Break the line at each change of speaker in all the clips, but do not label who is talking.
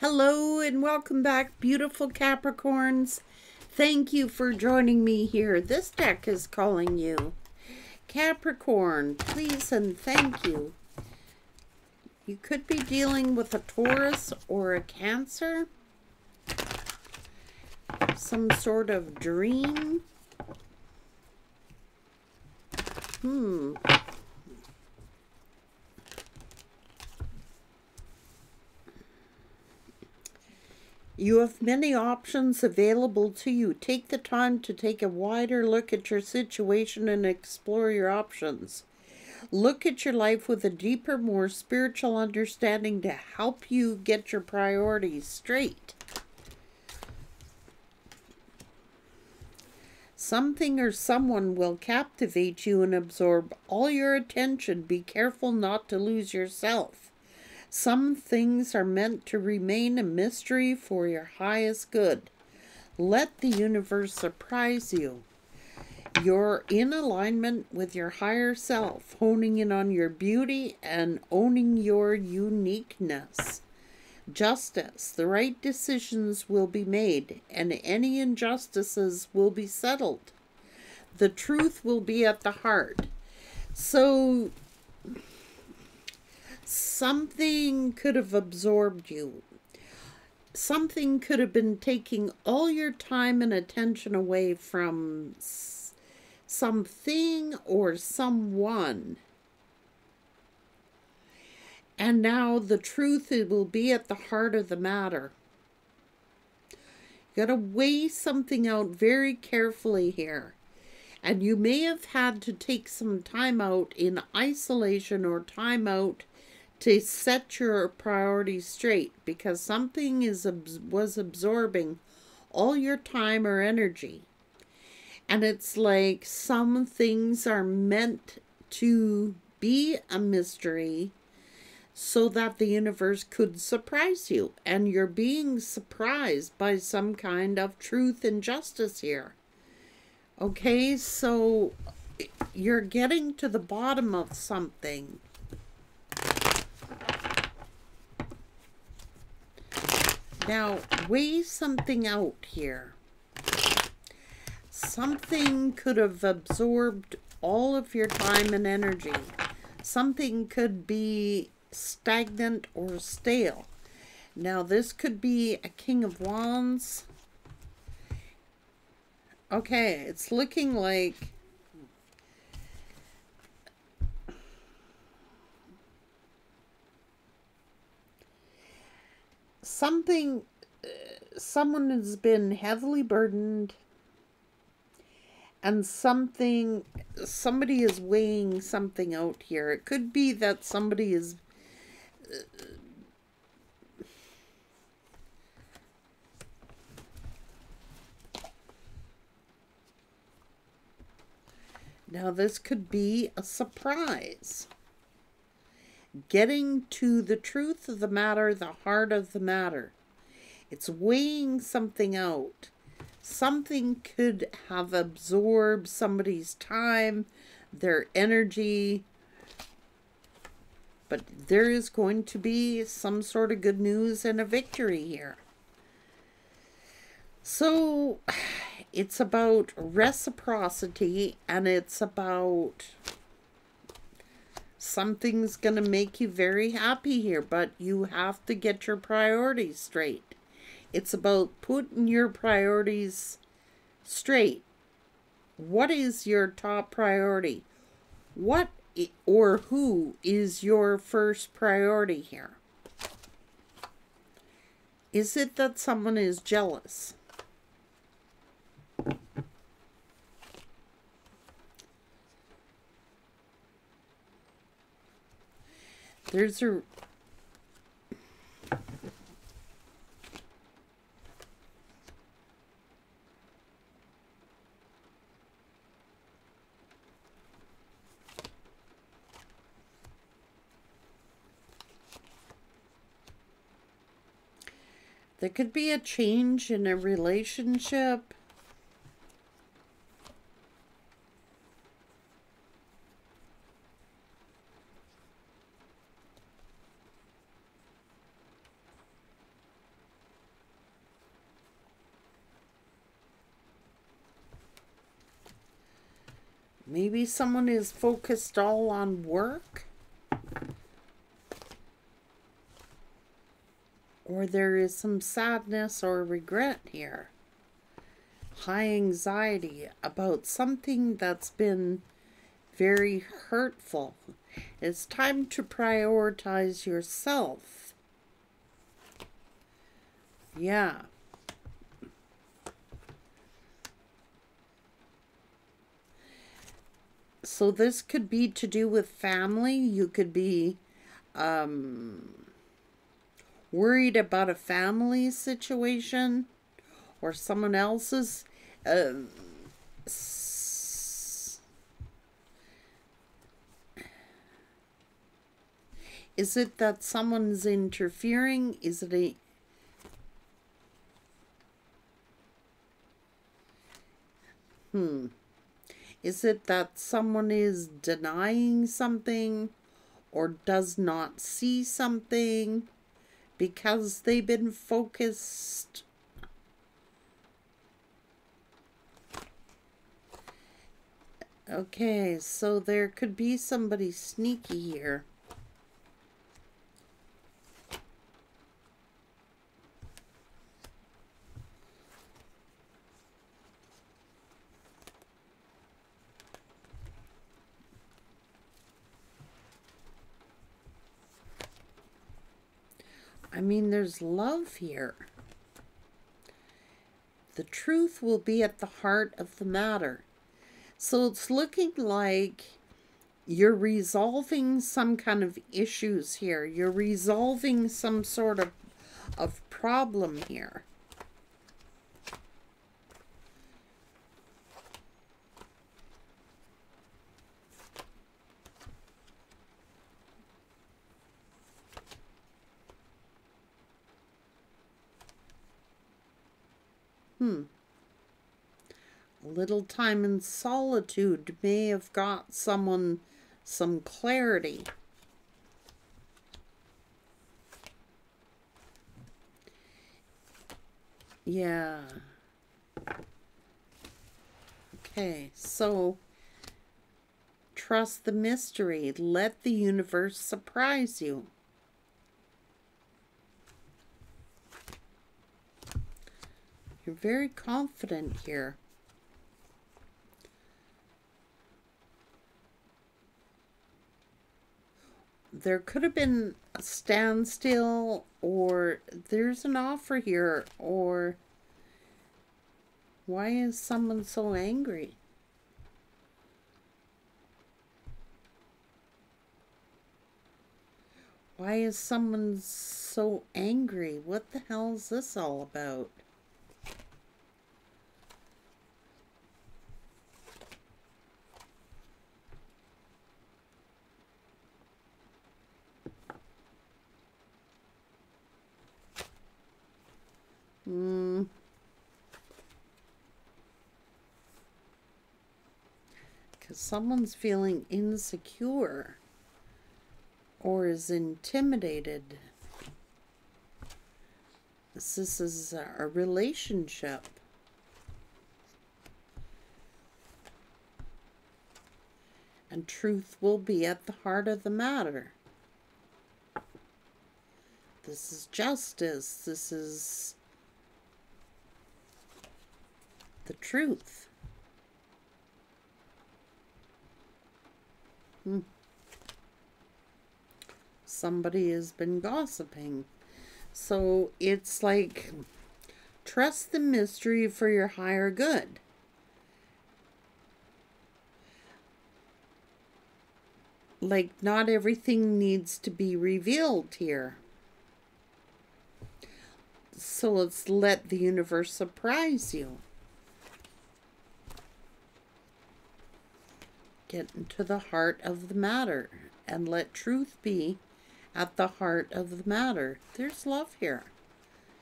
Hello and welcome back, beautiful Capricorns. Thank you for joining me here. This deck is calling you. Capricorn, please and thank you. You could be dealing with a Taurus or a Cancer. Some sort of dream. Hmm. You have many options available to you. Take the time to take a wider look at your situation and explore your options. Look at your life with a deeper, more spiritual understanding to help you get your priorities straight. Something or someone will captivate you and absorb all your attention. Be careful not to lose yourself. Some things are meant to remain a mystery for your highest good. Let the universe surprise you. You're in alignment with your higher self, honing in on your beauty and owning your uniqueness. Justice. The right decisions will be made, and any injustices will be settled. The truth will be at the heart. So, something could have absorbed you. Something could have been taking all your time and attention away from something or someone. And now the truth will be at the heart of the matter. You got to weigh something out very carefully here. And you may have had to take some time out in isolation or time out to set your priorities straight because something is was absorbing all your time or energy. And it's like some things are meant to be a mystery so that the universe could surprise you. And you're being surprised by some kind of truth and justice here. Okay, so you're getting to the bottom of something. Now, weigh something out here. Something could have absorbed all of your time and energy. Something could be stagnant or stale. Now, this could be a King of Wands. Okay, it's looking like something, uh, someone has been heavily burdened and something, somebody is weighing something out here. It could be that somebody is, uh, Now, this could be a surprise getting to the truth of the matter, the heart of the matter. It's weighing something out. Something could have absorbed somebody's time, their energy, but there is going to be some sort of good news and a victory here. So it's about reciprocity and it's about something's going to make you very happy here, but you have to get your priorities straight. It's about putting your priorities straight. What is your top priority? What or who is your first priority here? Is it that someone is jealous? There's a There could be a change in a relationship. Maybe someone is focused all on work. Or there is some sadness or regret here. High anxiety about something that's been very hurtful. It's time to prioritize yourself. Yeah. So this could be to do with family. You could be um, worried about a family situation or someone else's. Uh, Is it that someone's interfering? Is it a Hmm. Is it that someone is denying something or does not see something because they've been focused Okay, so there could be somebody sneaky here. I mean, there's love here. The truth will be at the heart of the matter. So it's looking like you're resolving some kind of issues here. You're resolving some sort of, of problem here. Hmm. A little time in solitude may have got someone some clarity. Yeah. Okay, so trust the mystery. Let the universe surprise you. You're very confident here. There could have been a standstill or there's an offer here or why is someone so angry? Why is someone so angry? What the hell is this all about? Because someone's feeling insecure or is intimidated. This is a relationship. And truth will be at the heart of the matter. This is justice. This is the truth. Hmm. Somebody has been gossiping. So it's like trust the mystery for your higher good. Like, not everything needs to be revealed here. So let's let the universe surprise you. Get into the heart of the matter and let truth be at the heart of the matter. There's love here.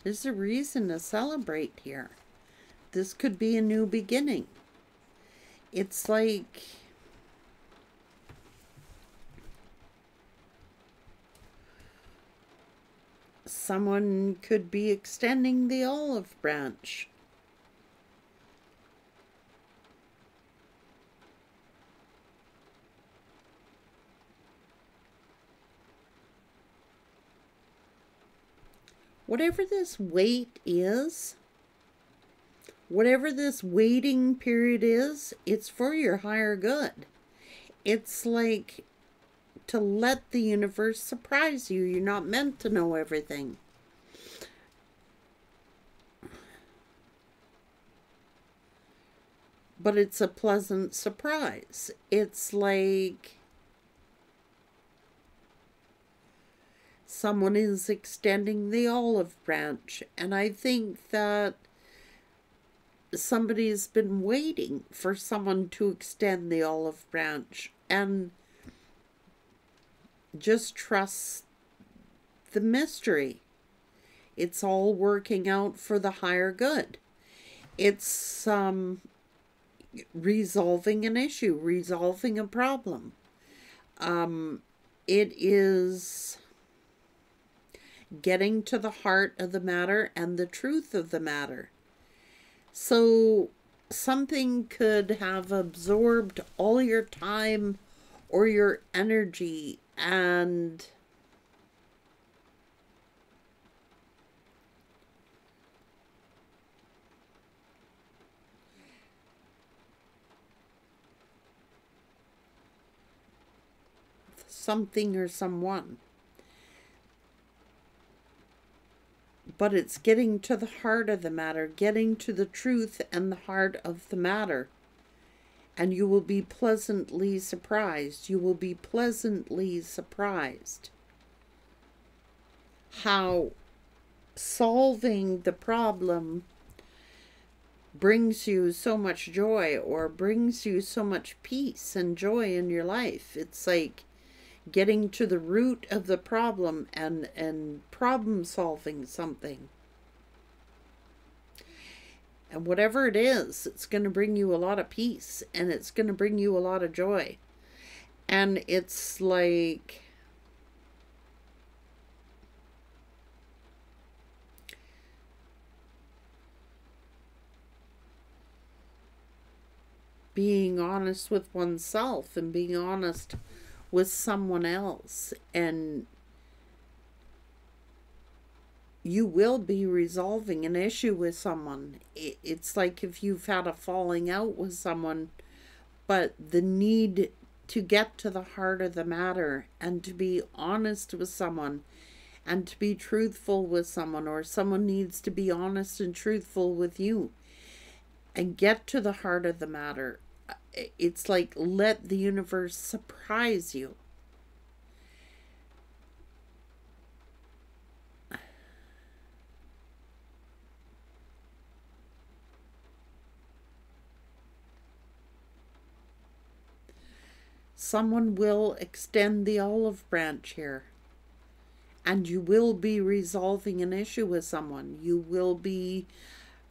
There's a reason to celebrate here. This could be a new beginning. It's like someone could be extending the olive branch whatever this wait is, whatever this waiting period is, it's for your higher good. It's like to let the universe surprise you. You're not meant to know everything. But it's a pleasant surprise. It's like someone is extending the olive branch. And I think that somebody's been waiting for someone to extend the olive branch and just trust the mystery. It's all working out for the higher good. It's um, resolving an issue, resolving a problem. Um, it is getting to the heart of the matter and the truth of the matter. So something could have absorbed all your time or your energy and something or someone. But it's getting to the heart of the matter, getting to the truth and the heart of the matter. And you will be pleasantly surprised. You will be pleasantly surprised how solving the problem brings you so much joy or brings you so much peace and joy in your life. It's like getting to the root of the problem and and problem solving something. And whatever it is it's going to bring you a lot of peace and it's going to bring you a lot of joy. And it's like being honest with oneself and being honest with someone else and you will be resolving an issue with someone. It's like if you've had a falling out with someone, but the need to get to the heart of the matter and to be honest with someone and to be truthful with someone, or someone needs to be honest and truthful with you and get to the heart of the matter it's like let the universe surprise you. Someone will extend the olive branch here. And you will be resolving an issue with someone. You will be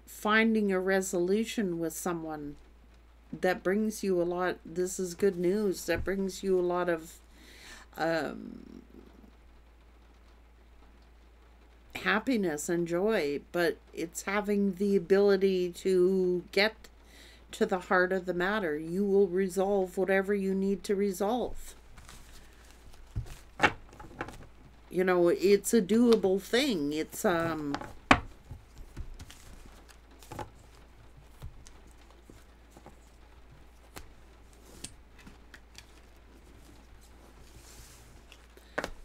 finding a resolution with someone that brings you a lot this is good news that brings you a lot of um, happiness and joy but it's having the ability to get to the heart of the matter. You will resolve whatever you need to resolve. You know it's a doable thing. It's um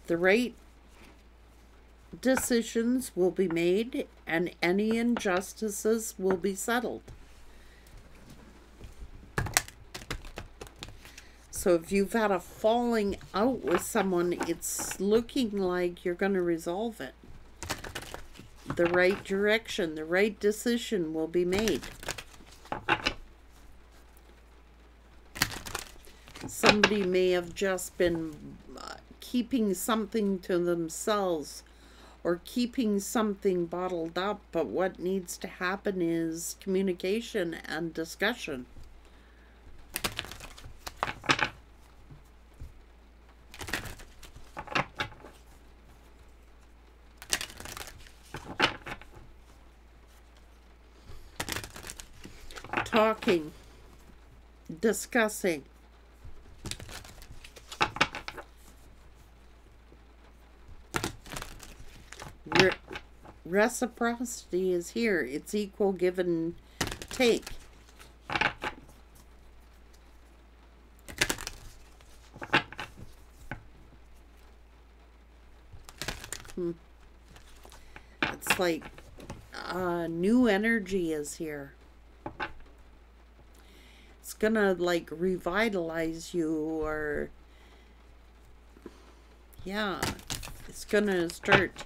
The right decisions will be made and any injustices will be settled. So if you've had a falling out with someone, it's looking like you're going to resolve it. The right direction, the right decision will be made. Somebody may have just been keeping something to themselves or keeping something bottled up, but what needs to happen is communication and discussion. Talking, discussing, reciprocity is here. It's equal give and take. Hmm. It's like uh, new energy is here. It's gonna like revitalize you or yeah, it's gonna start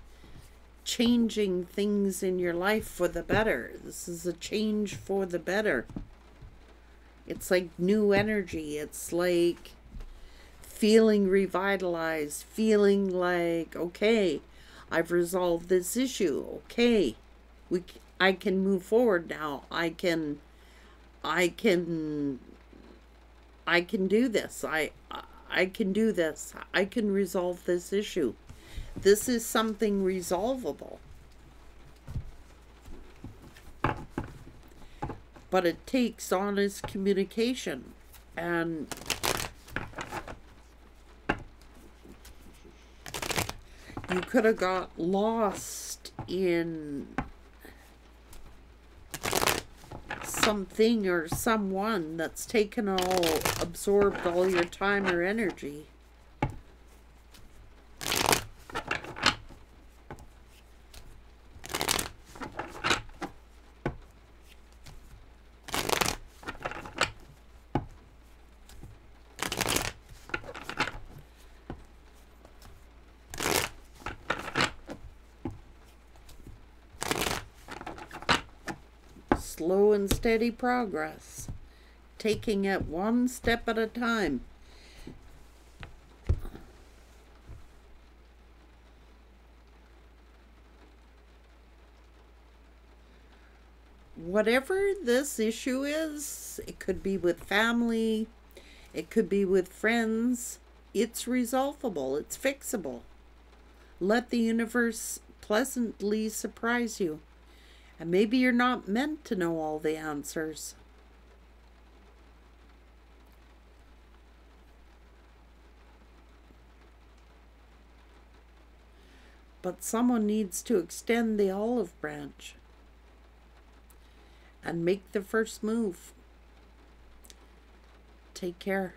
changing things in your life for the better. This is a change for the better. It's like new energy. It's like feeling revitalized, feeling like, okay, I've resolved this issue. Okay, we I can move forward now. I can I can I can do this. I I can do this. I can resolve this issue. This is something resolvable. But it takes honest communication and you could have got lost in something or someone that's taken all, absorbed all your time or energy. Slow and steady progress, taking it one step at a time. Whatever this issue is, it could be with family, it could be with friends, it's resolvable, it's fixable. Let the universe pleasantly surprise you. And maybe you're not meant to know all the answers. But someone needs to extend the olive branch and make the first move. Take care.